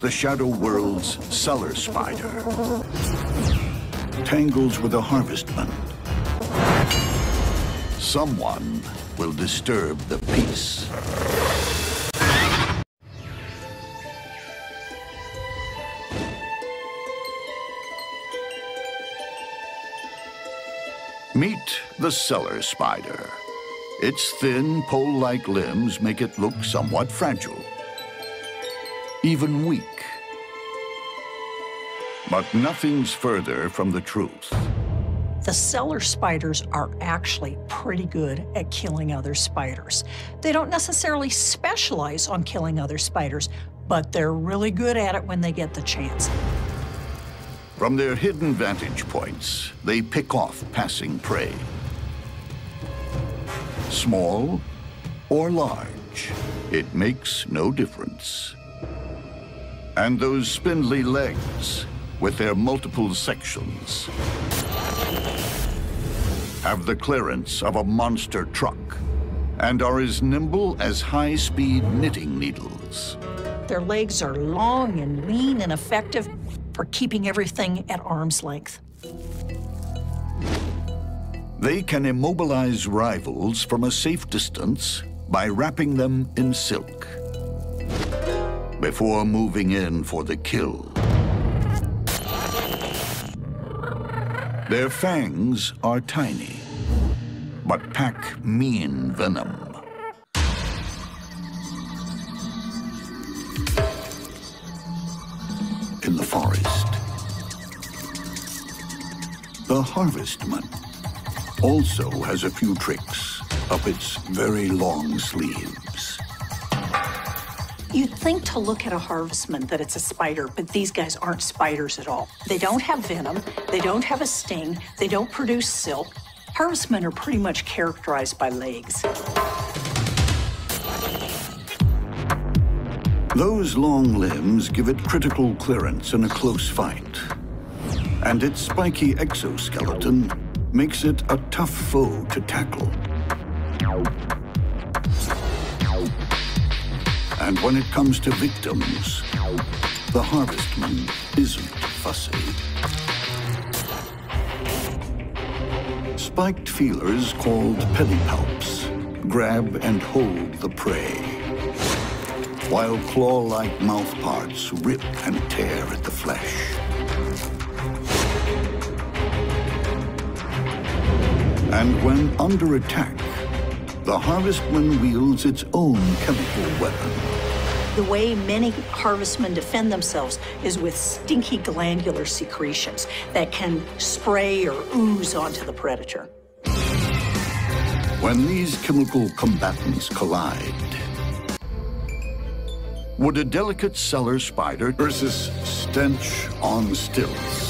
the Shadow World's cellar spider tangles with a harvestman. Someone will disturb the peace. Meet the cellar spider. Its thin, pole-like limbs make it look somewhat fragile, even weak. But nothing's further from the truth. The cellar spiders are actually pretty good at killing other spiders. They don't necessarily specialize on killing other spiders, but they're really good at it when they get the chance. From their hidden vantage points, they pick off passing prey. Small or large, it makes no difference. And those spindly legs, with their multiple sections, have the clearance of a monster truck and are as nimble as high-speed knitting needles. Their legs are long and lean and effective for keeping everything at arm's length. They can immobilize rivals from a safe distance by wrapping them in silk before moving in for the kill. Their fangs are tiny, but pack mean venom. In the forest, the harvestman also has a few tricks up its very long sleeves. You'd think to look at a harvestman that it's a spider, but these guys aren't spiders at all. They don't have venom, they don't have a sting, they don't produce silk. Harvestmen are pretty much characterized by legs. Those long limbs give it critical clearance in a close fight. And its spiky exoskeleton makes it a tough foe to tackle. And when it comes to victims, the harvestman isn't fussy. Spiked feelers called pedipalps grab and hold the prey, while claw-like mouthparts rip and tear at the flesh. And when under attack, the harvestman wields its own chemical weapon. The way many harvestmen defend themselves is with stinky glandular secretions that can spray or ooze onto the predator. When these chemical combatants collide, would a delicate cellar spider versus stench on stilts